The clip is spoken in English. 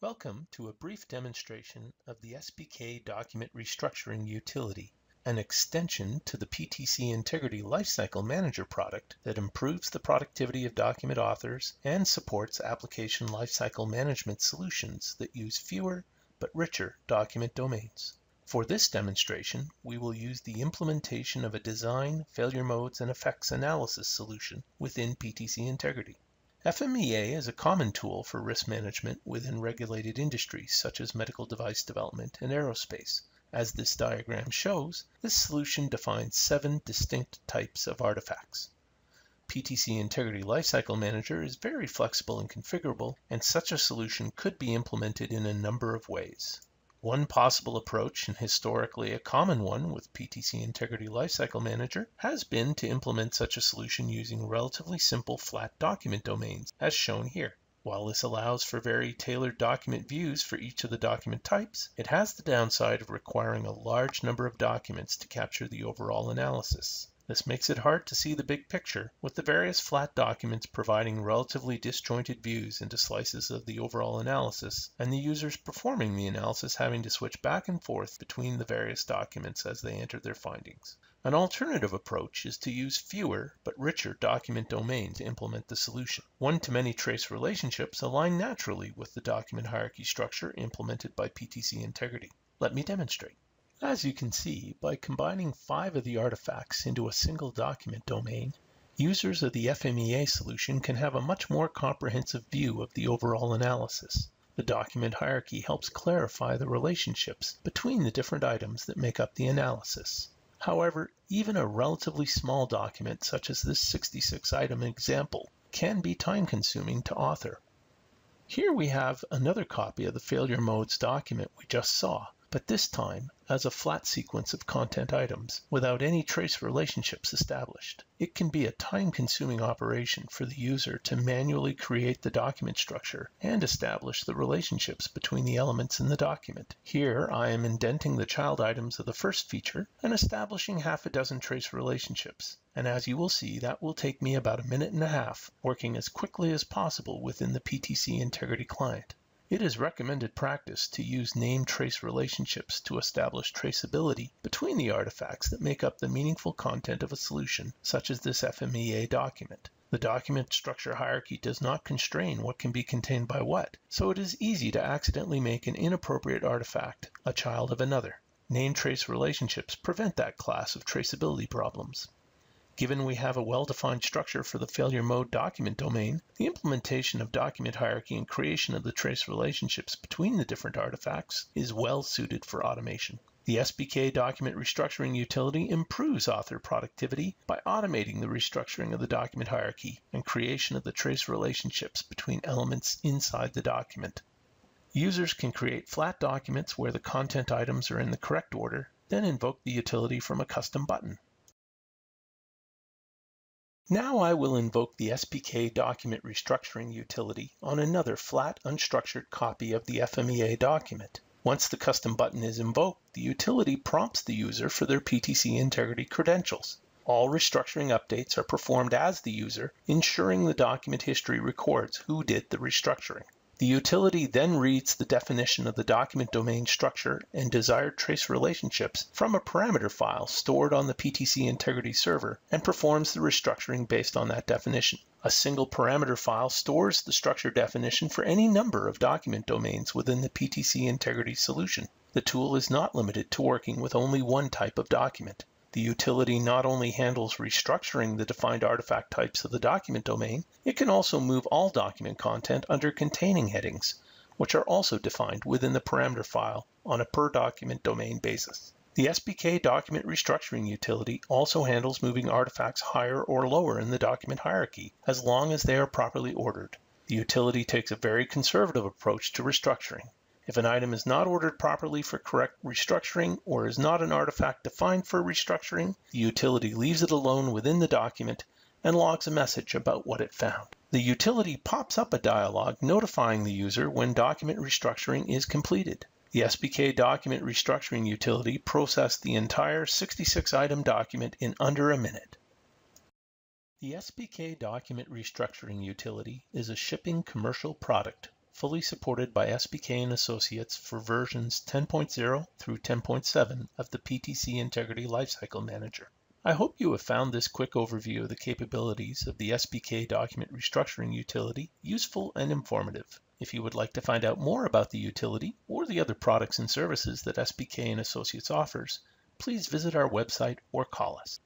Welcome to a brief demonstration of the SPK Document Restructuring utility, an extension to the PTC Integrity Lifecycle Manager product that improves the productivity of document authors and supports application lifecycle management solutions that use fewer but richer document domains. For this demonstration, we will use the implementation of a design, failure modes, and effects analysis solution within PTC Integrity. FMEA is a common tool for risk management within regulated industries such as medical device development and aerospace. As this diagram shows, this solution defines seven distinct types of artifacts. PTC Integrity Lifecycle Manager is very flexible and configurable, and such a solution could be implemented in a number of ways. One possible approach, and historically a common one with PTC Integrity Lifecycle Manager, has been to implement such a solution using relatively simple flat document domains, as shown here. While this allows for very tailored document views for each of the document types, it has the downside of requiring a large number of documents to capture the overall analysis. This makes it hard to see the big picture, with the various flat documents providing relatively disjointed views into slices of the overall analysis, and the users performing the analysis having to switch back and forth between the various documents as they enter their findings. An alternative approach is to use fewer but richer document domains to implement the solution. One-to-many trace relationships align naturally with the document hierarchy structure implemented by PTC Integrity. Let me demonstrate. As you can see, by combining five of the artifacts into a single document domain, users of the FMEA solution can have a much more comprehensive view of the overall analysis. The document hierarchy helps clarify the relationships between the different items that make up the analysis. However, even a relatively small document such as this 66 item example can be time consuming to author. Here we have another copy of the failure modes document we just saw but this time as a flat sequence of content items without any trace relationships established. It can be a time-consuming operation for the user to manually create the document structure and establish the relationships between the elements in the document. Here I am indenting the child items of the first feature and establishing half a dozen trace relationships. And as you will see, that will take me about a minute and a half, working as quickly as possible within the PTC Integrity client. It is recommended practice to use name trace relationships to establish traceability between the artifacts that make up the meaningful content of a solution, such as this FMEA document. The document structure hierarchy does not constrain what can be contained by what, so it is easy to accidentally make an inappropriate artifact a child of another. Name trace relationships prevent that class of traceability problems. Given we have a well-defined structure for the failure mode document domain, the implementation of document hierarchy and creation of the trace relationships between the different artifacts is well suited for automation. The SPK document restructuring utility improves author productivity by automating the restructuring of the document hierarchy and creation of the trace relationships between elements inside the document. Users can create flat documents where the content items are in the correct order, then invoke the utility from a custom button. Now I will invoke the SPK document restructuring utility on another flat unstructured copy of the FMEA document. Once the custom button is invoked, the utility prompts the user for their PTC integrity credentials. All restructuring updates are performed as the user, ensuring the document history records who did the restructuring. The utility then reads the definition of the document domain structure and desired trace relationships from a parameter file stored on the PTC Integrity server and performs the restructuring based on that definition. A single parameter file stores the structure definition for any number of document domains within the PTC Integrity solution. The tool is not limited to working with only one type of document. The utility not only handles restructuring the defined artifact types of the document domain, it can also move all document content under containing headings, which are also defined within the parameter file on a per document domain basis. The SPK document restructuring utility also handles moving artifacts higher or lower in the document hierarchy, as long as they are properly ordered. The utility takes a very conservative approach to restructuring. If an item is not ordered properly for correct restructuring or is not an artifact defined for restructuring, the utility leaves it alone within the document and logs a message about what it found. The utility pops up a dialog notifying the user when document restructuring is completed. The SPK document restructuring utility processed the entire 66 item document in under a minute. The SPK document restructuring utility is a shipping commercial product fully supported by SPK and Associates for versions 10.0 through 10.7 of the PTC Integrity Lifecycle Manager. I hope you have found this quick overview of the capabilities of the SPK document restructuring utility useful and informative. If you would like to find out more about the utility or the other products and services that SPK and Associates offers, please visit our website or call us.